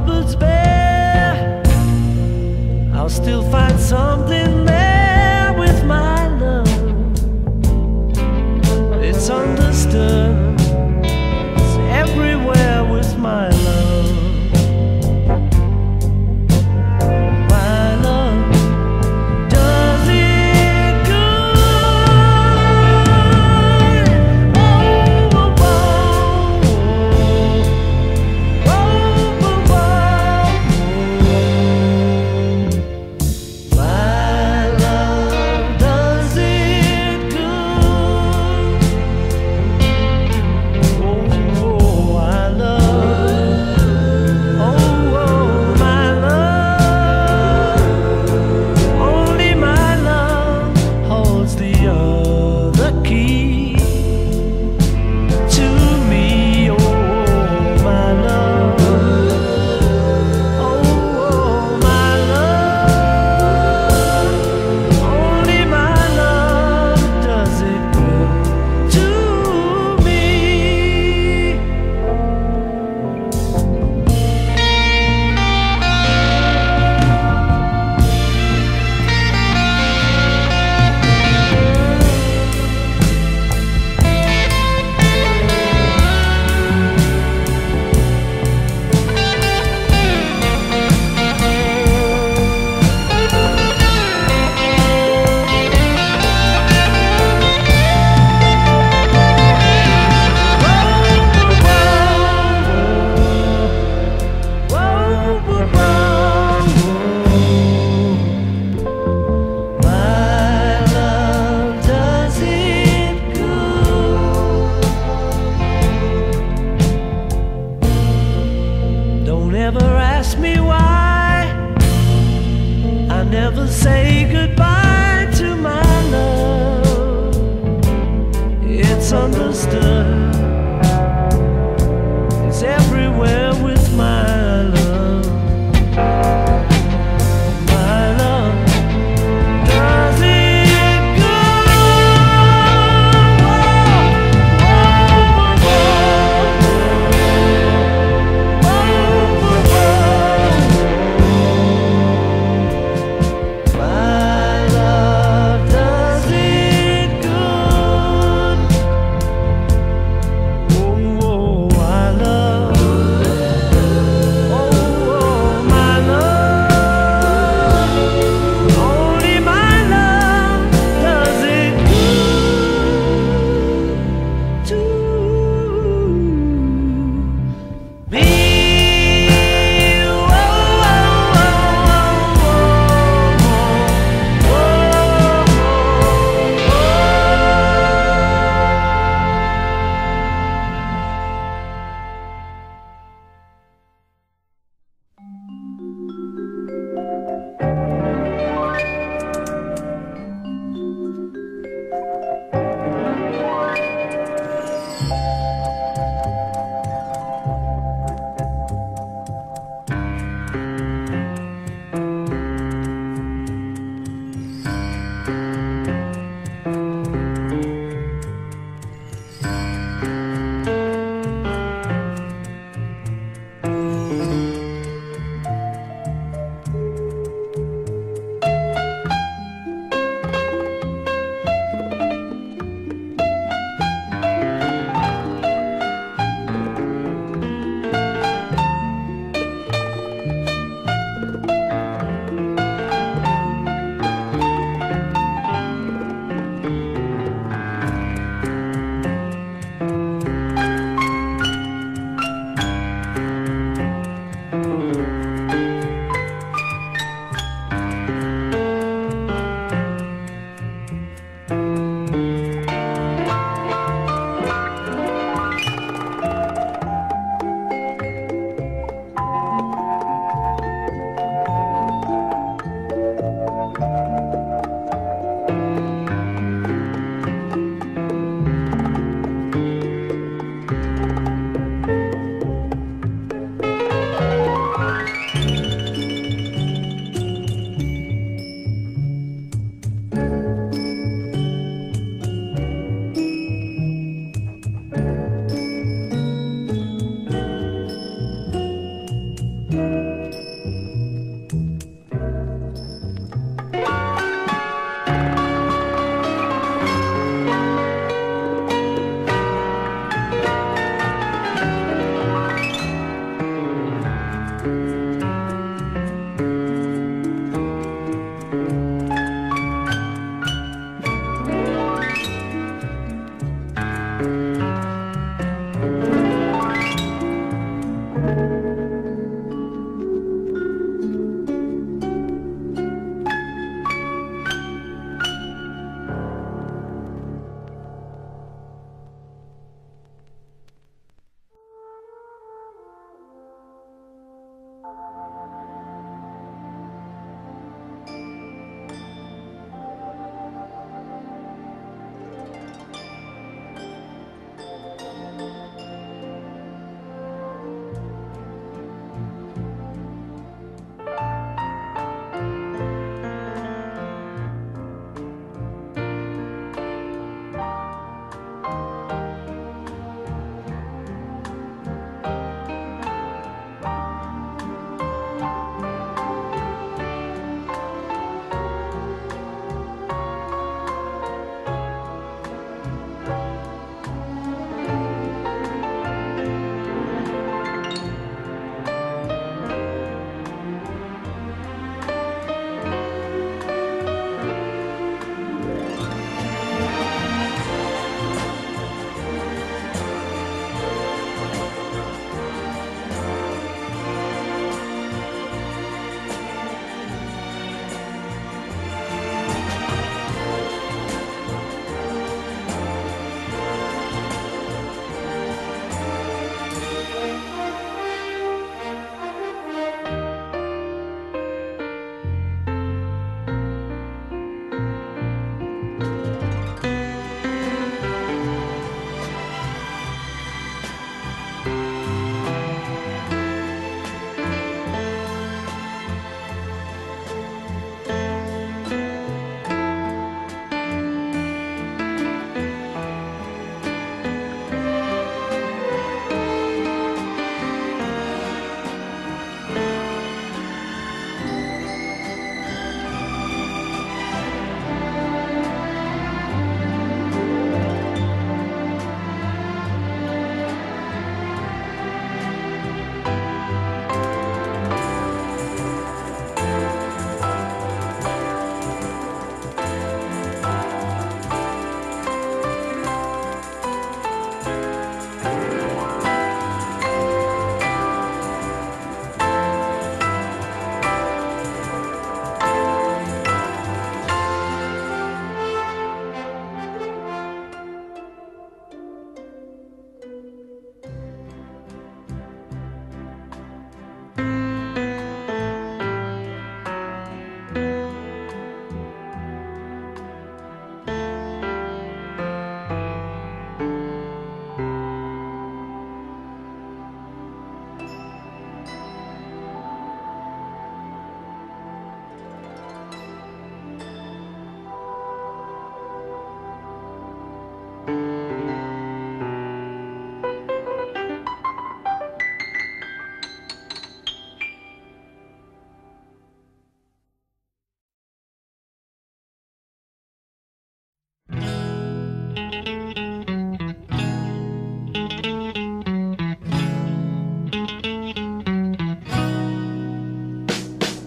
troubles bear, I'll still find some.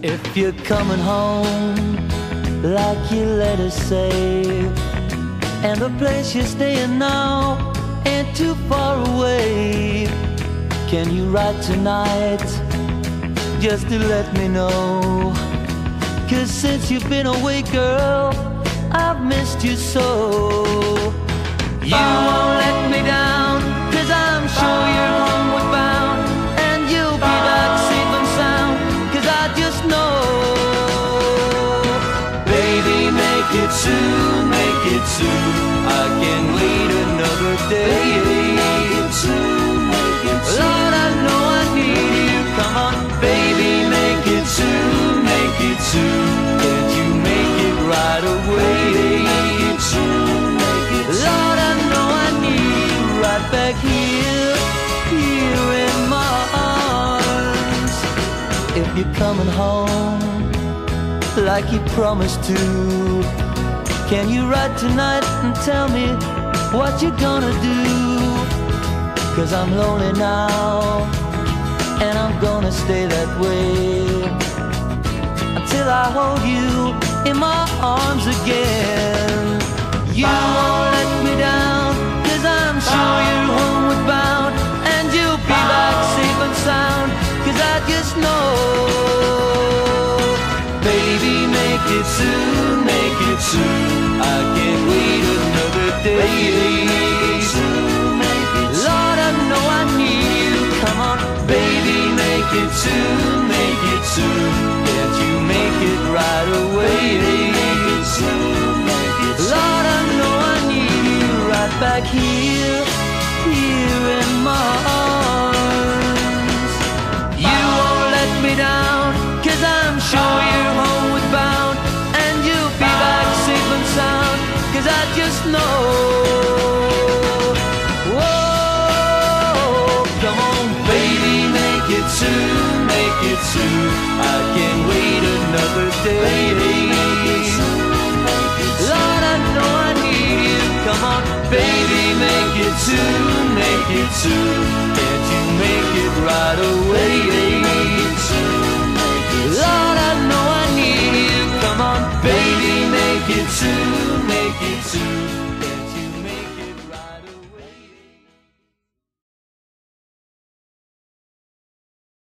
If you're coming home, like your letters say, and the place you're staying now ain't too far away, can you write tonight just to let me know? Cause since you've been away, girl, I've missed you so. Coming home like you promised to, can you write tonight and tell me what you're gonna do? Cause I'm lonely now, and I'm gonna stay that way until I hold you in my arms again. You won't let me down, cause I'm sure you're homeward bound, and you'll be back safe and sound, cause I just know. Baby, make it soon, make it soon. I can't wait another day. Make it soon, make it soon. Lord, I know I need you. Come on, baby, make it soon, make it soon. Can't you make it right away? Make it soon, make it soon. Lord, I know I need you right back here, here in my arms. Baby, make it soon, make it soon. Can't you make it right away? Lord, I know I need you. Come on, baby, make it soon, make it soon.